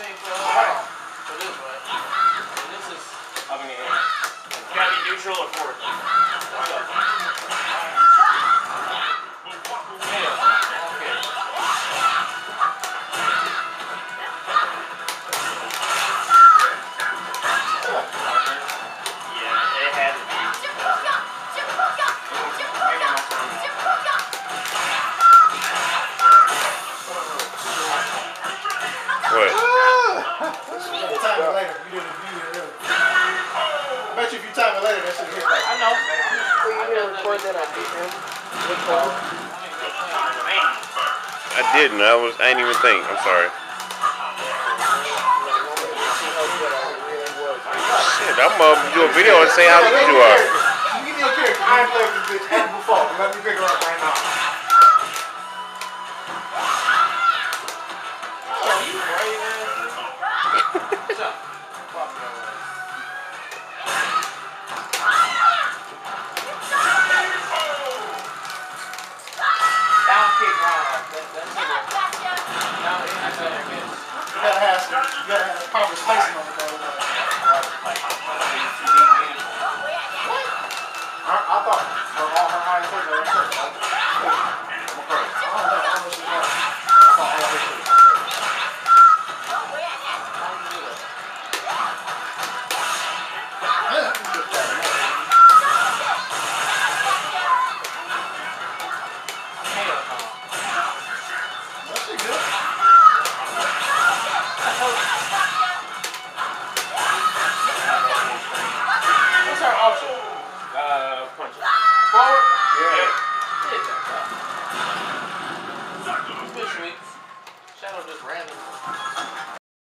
thing for, for this way. And this is I mean, yeah. gotta be neutral or forward. What? Time it later. You didn't view it earlier. I bet you if you time it later, that should hit right. I know. Were you gonna record that I beat him? Record. I didn't. I was. I didn't even think. I'm sorry. Shit, I'm gonna do a video and say how good you are. You give me your character. I ain't played this bitch ever before. Let me pick her up right now. was just random.